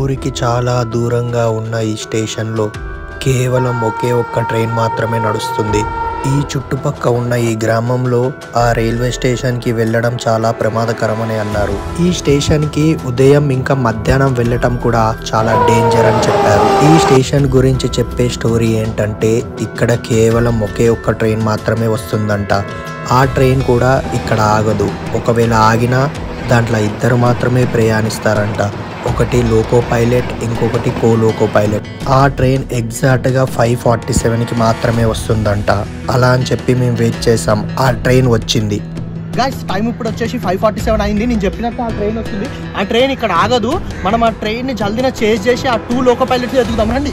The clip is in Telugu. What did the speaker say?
ఊరికి చాలా దూరంగా ఉన్న ఈ స్టేషన్లో కేవలం ఒకే ఒక్క ట్రైన్ మాత్రమే నడుస్తుంది. ఈ చుట్టుపక్క ఉన్న ఈ గ్రామంలో ఆ రైల్వే స్టేషన్కి వెళ్ళడం చాలా ప్రమాదకరమని అన్నారు. ఈ స్టేషన్కి ఉదయం ఇంకా మధ్యాహ్నం వెళ్ళటం కూడా చాలా డేంజర్ అని చెప్పారు. ఈ స్టేషన్ గురించి చెప్పే స్టోరీ ఏంటంటే ఇక్కడ కేవలం ఒకే ఒక్క ట్రైన్ మాత్రమే వస్తుందంట. ఆ ట్రైన్ కూడా ఇక్కడ ఆగదు. ఒకవేళ ఆగినా దాంట్లో ఇద్దరు మాత్రమే ప్రయాణిస్తారంట. ఒకటి లోకో పైలట్ ఇంకొకటి కో లోకో పైలట్. ఆ ట్రైన్ ఎగ్జాక్ట్గా ఫైవ్ ఫార్టీ సెవెన్కి మాత్రమే వస్తుందంట. అలా అని చెప్పి మేము వెయిట్ చేసాం ఆ ట్రైన్ వచ్చింది. గాయస్ టైం ఇప్పుడు వచ్చేసి ఫైవ్ ఫార్టీ సెవెన్ అయింది. నేను చెప్పినట్టు ఆ ట్రైన్ వస్తుంది. ఆ ట్రైన్ ఇక్కడ ఆగదు. మనం ఆ ట్రైన్ని జల్దీన చేజ్ చేసి ఆ టూ లోకో పైలట్స్ ఎదుగుదాం రండి.